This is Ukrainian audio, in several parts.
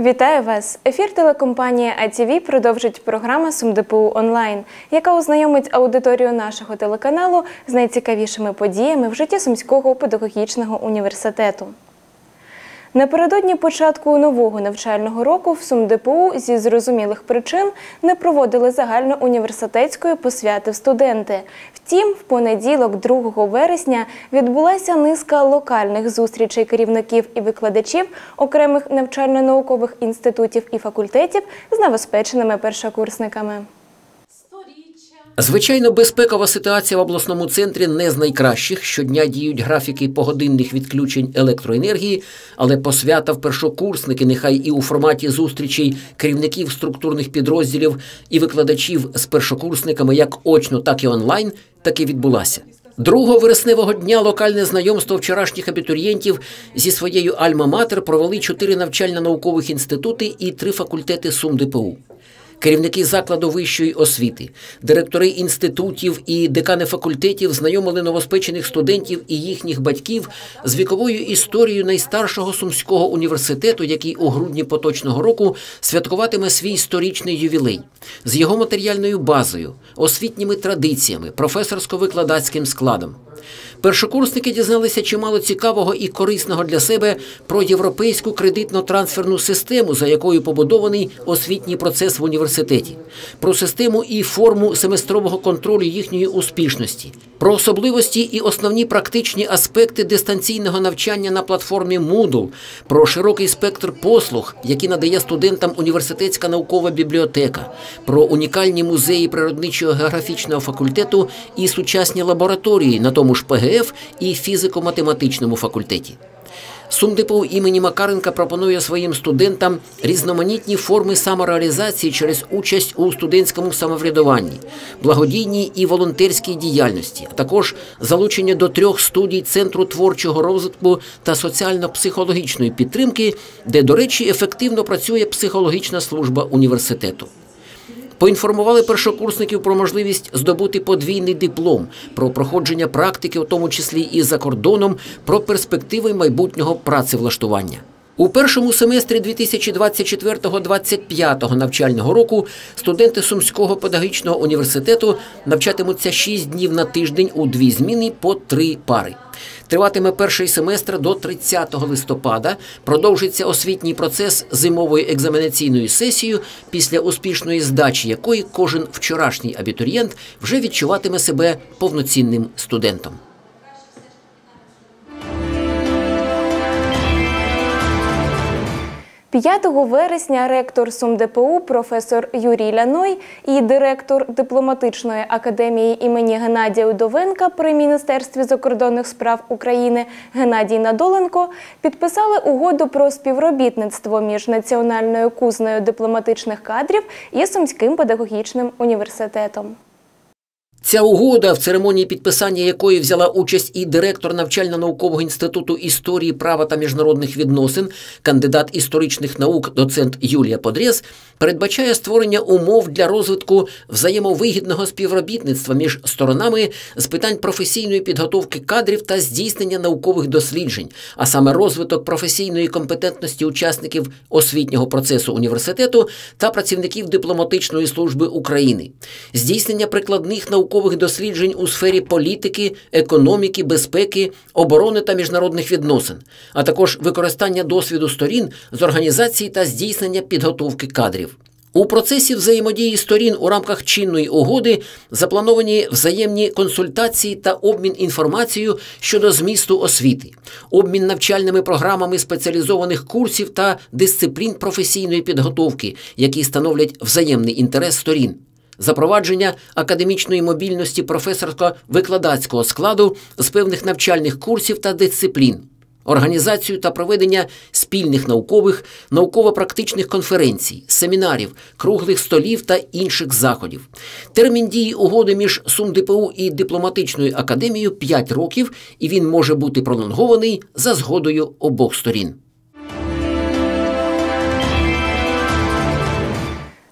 Вітаю вас! Ефір телекомпанії АТВ продовжить програма СумДПУ онлайн, яка ознайомить аудиторію нашого телеканалу з найцікавішими подіями в житті Сумського педагогічного університету. Напередодні початку нового навчального року в СумДПУ зі зрозумілих причин не проводили загальноуніверситетської посвяти в студенти. Втім, в понеділок, 2 вересня, відбулася низка локальних зустрічей керівників і викладачів окремих навчально-наукових інститутів і факультетів з новоспеченими першокурсниками. Звичайно, безпекова ситуація в обласному центрі не з найкращих. Щодня діють графіки погодинних відключень електроенергії, але посвята в першокурсники, нехай і у форматі зустрічей керівників структурних підрозділів і викладачів з першокурсниками як очно, так і онлайн, таки відбулася. Другого вересневого дня локальне знайомство вчорашніх абітурієнтів зі своєю Альма-Матер провели чотири навчально-наукових інститути і три факультети СумДПУ керівники закладу вищої освіти, директори інститутів і декани факультетів знайомили новоспечених студентів і їхніх батьків з віковою історією найстаршого сумського університету, який у грудні поточного року святкуватиме свій сторічний ювілей, з його матеріальною базою, освітніми традиціями, професорсько-викладацьким складом. Першокурсники дізналися чимало цікавого і корисного для себе про європейську кредитно-трансферну систему, за якою побудований освітній процес в університеті, про систему і форму семестрового контролю їхньої успішності, про особливості і основні практичні аспекти дистанційного навчання на платформі Moodle, про широкий спектр послуг, які надає студентам університетська наукова бібліотека, про унікальні музеї природничого географічного факультету і сучасні лабораторії на тому ж ПГФ і фізико-математичному факультеті. СумДПУ імені Макаренка пропонує своїм студентам різноманітні форми самореалізації через участь у студентському самоврядуванні, благодійній і волонтерській діяльності, а також залучення до трьох студій Центру творчого розвитку та соціально-психологічної підтримки, де, до речі, ефективно працює психологічна служба університету. Поінформували першокурсників про можливість здобути подвійний диплом, про проходження практики, у тому числі і за кордоном, про перспективи майбутнього працевлаштування. У першому семестрі 2024-2025 навчального року студенти Сумського педагогічного університету навчатимуться 6 днів на тиждень у дві зміни по три пари. Триватиме перший семестр до 30 листопада. Продовжиться освітній процес зимовою екзаменаційною сесією, після успішної здачі якої кожен вчорашній абітурієнт вже відчуватиме себе повноцінним студентом. 5 вересня ректор СумДПУ професор Юрій Ляной і директор дипломатичної академії імені Геннадія Удовенка при міністерстві закордонних справ України Геннадій Надоленко підписали угоду про співробітництво між національною кузнею дипломатичних кадрів і Сумським педагогічним університетом. Ця угода, в церемонії підписання якої взяла участь і директор навчально-наукового інституту історії права та міжнародних відносин, кандидат історичних наук, доцент Юлія Подрєс, передбачає створення умов для розвитку взаємовигідного співробітництва між сторонами з питань професійної підготовки кадрів та здійснення наукових досліджень, а саме розвиток професійної компетентності учасників освітнього процесу університету та працівників дипломатичної служби України, здійснення прикладних наукових наукових досліджень у сфері політики, економіки, безпеки, оборони та міжнародних відносин, а також використання досвіду сторін з організації та здійснення підготовки кадрів. У процесі взаємодії сторін у рамках чинної угоди заплановані взаємні консультації та обмін інформацією щодо змісту освіти, обмін навчальними програмами спеціалізованих курсів та дисциплін професійної підготовки, які становлять взаємний інтерес сторін запровадження академічної мобільності професорсько-викладацького складу з певних навчальних курсів та дисциплін. Організацію та проведення спільних наукових, науково-практичних конференцій, семінарів, круглих столів та інших заходів. Термін дії угоди між СумДПУ і дипломатичною академією 5 років, і він може бути пролонгований за згодою обох сторін.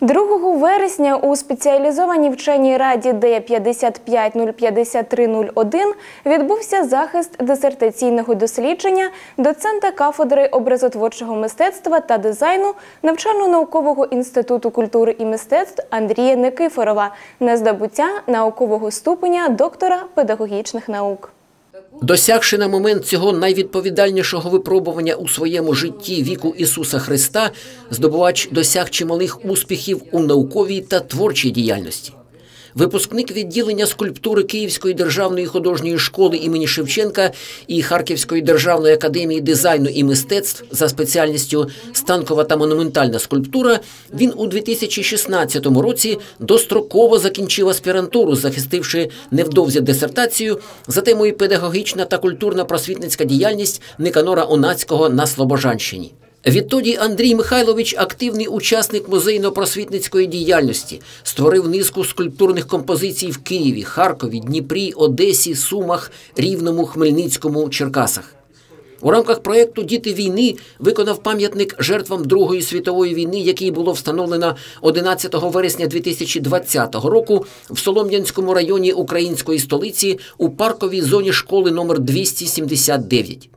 2 вересня у спеціалізованій вченій раді Д 5505301 відбувся захист дисертаційного дослідження доцента кафедри образотворчого мистецтва та дизайну навчально-наукового інституту культури і мистецтв Андрія Никифорова на здобуття наукового ступеня доктора педагогічних наук. Досягши на момент цього найвідповідальнішого випробування у своєму житті віку Ісуса Христа, здобувач досяг чималих успіхів у науковій та творчій діяльності. Випускник відділення скульптури Київської державної художньої школи імені Шевченка і Харківської державної академії дизайну і мистецтв за спеціальністю станкова та монументальна скульптура, він у 2016 році достроково закінчив аспірантуру, захистивши невдовзі дисертацію за темою педагогічна та культурна просвітницька діяльність Никанора Онацького на Слобожанщині. Відтоді Андрій Михайлович активний учасник музейно-просвітницької діяльності, створив низку скульптурних композицій в Києві, Харкові, Дніпрі, Одесі, Сумах, Рівному, Хмельницькому, Черкасах. У рамках проєкту Діти війни виконав пам'ятник жертвам Другої світової війни, який було встановлено 11 вересня 2020 року в Солом'янському районі української столиці у парковій зоні школи номер 279.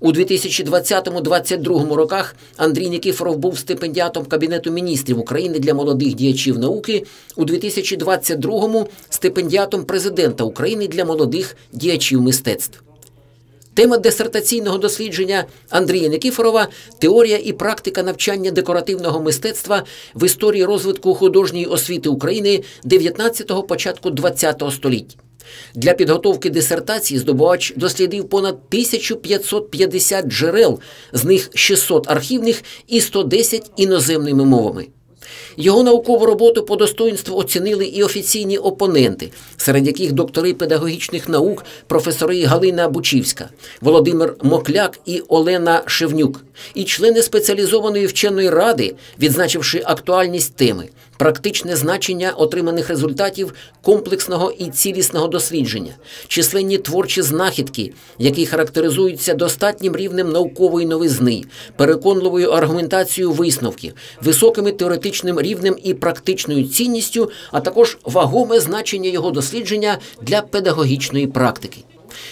У 2020-2022 роках Андрій Нікіфоров був стипендіатом Кабінету міністрів України для молодих діячів науки. У 2022-му – стипендіатом президента України для молодих діячів мистецтв. Тема дисертаційного дослідження Андрія Никифорова теорія і практика навчання декоративного мистецтва в історії розвитку художньої освіти України 19-го початку 20-го століття. Для підготовки дисертації здобувач дослідив понад 1550 джерел, з них 600 архівних і 110 іноземними мовами. Його наукову роботу по достоинству оцінили і офіційні опоненти, серед яких доктори педагогічних наук, професори Галина Бучівська, Володимир Мокляк і Олена Шевнюк, і члени спеціалізованої вченої ради, відзначивши актуальність теми, практичне значення отриманих результатів комплексного і цілісного дослідження, численні творчі знахідки, які характеризуються достатнім рівнем наукової новизни, переконливою аргументацією висновків, високими теоретичним рівнем і практичною цінністю, а також вагоме значення його дослідження для педагогічної практики.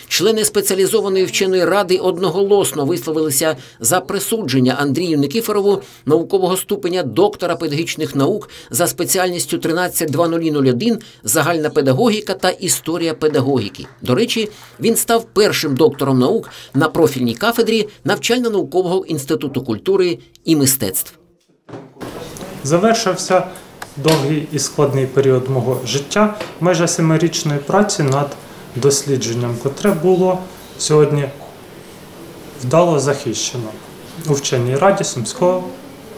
Члени спеціалізованої вченої ради одноголосно висловилися за присудження Андрію Никифорову наукового ступеня доктора педагогічних наук за спеціальністю 13.0001 загальна педагогіка та історія педагогіки. До речі, він став першим доктором наук на профільній кафедрі навчально-наукового інституту культури і мистецтв. Завершився довгий і складний період мого життя, майже семирічної праці над дослідженням, котре було сьогодні вдало захищено у вченій раді Сумського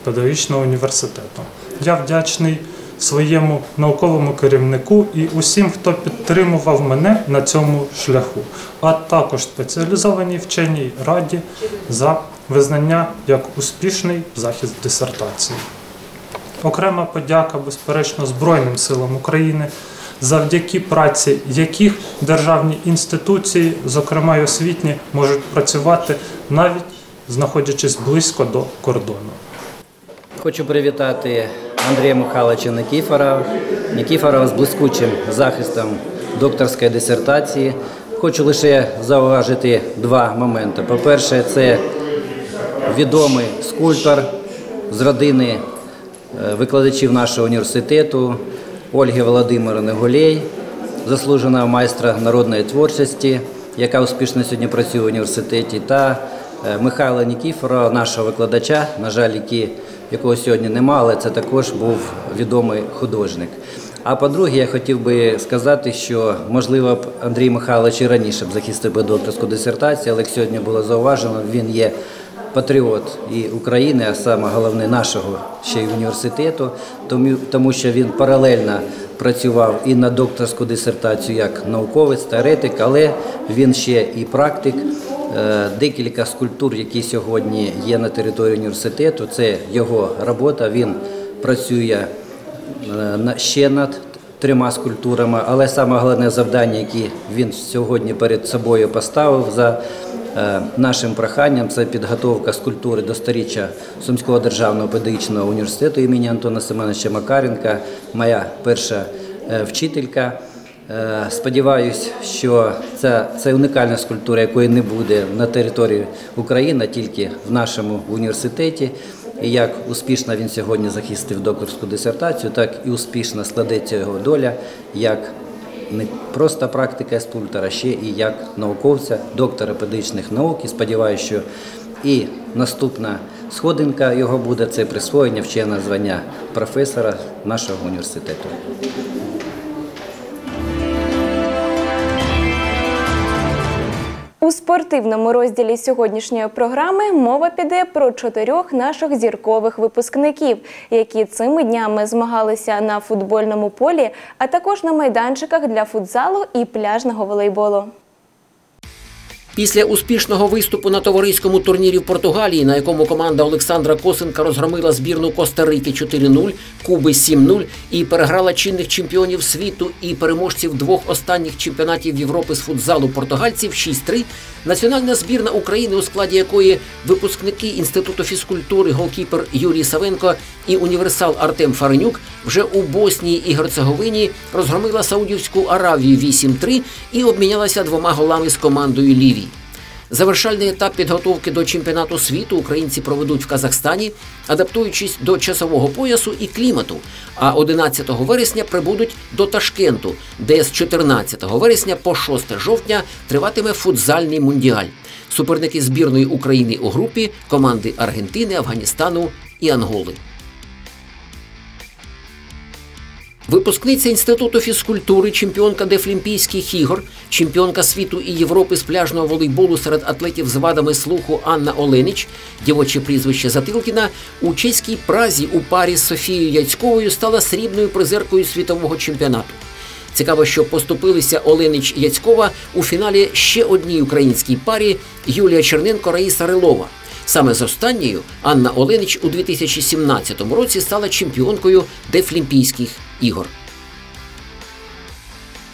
педагогічного університету. Я вдячний своєму науковому керівнику і усім, хто підтримував мене на цьому шляху, а також спеціалізованій вченій раді за визнання як успішний захист дисертації. Окрема подяка, безперечно, Збройним силам України, завдяки праці яких державні інституції, зокрема й освітні, можуть працювати навіть знаходячись близько до кордону. Хочу привітати Андрія Михайловича Никіфора, Никіфорова з блискучим захистом докторської дисертації. Хочу лише зауважити два моменти. По-перше, це відомий скульптор з родини е, викладачів нашого університету Ольги Володимирівни Гулей, заслуженого майстра народної творчості, яка успішно сьогодні працює в університеті, та е, Михайла Нікіфорова, нашого викладача, на жаль, якого сьогодні немає, але це також був відомий художник. А по-друге, я хотів би сказати, що можливо б Андрій Михайлович і раніше б захистив би докторську дисертацію, але як сьогодні було зауважено, він є патріот і України, а саме головне нашого ще й університету, тому, що він паралельно працював і на докторську дисертацію як науковець, теоретик, але він ще і практик. Е, Декілька скульптур, які сьогодні є на території університету, це його робота. Він працює е, ще над трьома скульптурами, але саме головне завдання, яке він сьогодні перед собою поставив за Нашим проханням це підготовка скульптури до сторіччя Сумського державного педагогічного університету імені Антона Семеновича Макаренка, моя перша е, вчителька. Е, Сподіваюсь, що це, це унікальна скульптура, якої не буде на території України, тільки в нашому університеті. І як успішно він сьогодні захистив докторську дисертацію, так і успішно складеться його доля як не просто практика еспультера, ще і як науковця, доктора педагогічних наук. І сподіваюся, що і наступна сходинка його буде це присвоєння вченого звання професора нашого університету. Спортивному розділі сьогоднішньої програми мова піде про чотирьох наших зіркових випускників, які цими днями змагалися на футбольному полі, а також на майданчиках для футзалу і пляжного волейболу. Після успішного виступу на товариському турнірі в Португалії, на якому команда Олександра Косенка розгромила збірну Коста-Рики 4-0, Куби 7-0 і переграла чинних чемпіонів світу і переможців двох останніх чемпіонатів Європи з футзалу португальців 6-3, національна збірна України, у складі якої випускники інституту фізкультури, голкіпер Юрій Савенко і універсал Артем Фаренюк вже у Боснії і Герцеговині розгромила Саудівську Аравію 8-3 і обмінялася двома голами з командою Лівії. Завершальний етап підготовки до чемпіонату світу українці проведуть в Казахстані, адаптуючись до часового поясу і клімату. А 11 вересня прибудуть до Ташкенту, де з 14 вересня по 6 жовтня триватиме футзальний мундіаль. Суперники збірної України у групі команди Аргентини, Афганістану і Анголи. Випускниця інституту фізкультури, чемпіонка Дефлімпійських ігор, чемпіонка світу і Європи з пляжного волейболу серед атлетів з вадами слуху Анна Оленич, дівоче прізвище Затилкіна, у чеській празі у парі з Софією Яцьковою стала срібною призеркою світового чемпіонату. Цікаво, що поступилися Оленич Яцькова у фіналі ще одній українській парі Юлія Черненко Раїса Рилова. Саме з останньою Анна Оленич у 2017 році стала чемпіонкою Дефлімпійських ігор.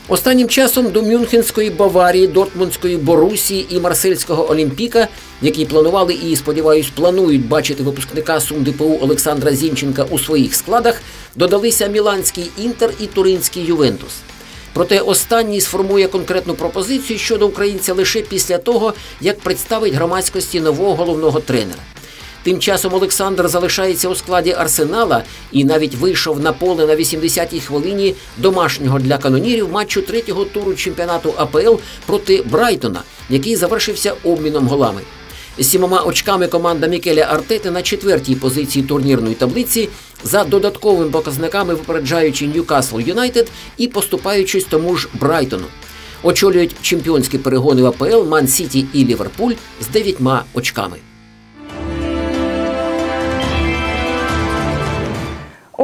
Останнім часом до Мюнхенської Баварії, Дортмундської Борусії і Марсельського Олімпіка, які планували і, сподіваюсь, планують бачити випускника СумДПУ Олександра Зінченка у своїх складах, додалися Міланський Інтер і Туринський Ювентус. Проте останній сформує конкретну пропозицію щодо українця лише після того, як представить громадськості нового головного тренера. Тим часом Олександр залишається у складі Арсенала і навіть вийшов на поле на 80-й хвилині домашнього для канонірів матчу третього туру чемпіонату АПЛ проти Брайтона, який завершився обміном голами. З сімома очками команда Мікеля Артети на четвертій позиції турнірної таблиці за додатковими показниками випереджаючи Ньюкасл Юнайтед і поступаючись тому ж Брайтону. Очолюють чемпіонські перегони в АПЛ Ман Сіті і Ліверпуль з дев'ятьма очками.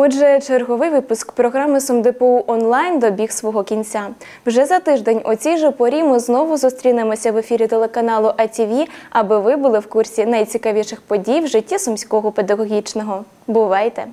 Отже, черговий випуск програми СумДПУ онлайн добіг свого кінця. Вже за тиждень о цій же порі ми знову зустрінемося в ефірі телеканалу АТВ, аби ви були в курсі найцікавіших подій в житті сумського педагогічного. Бувайте!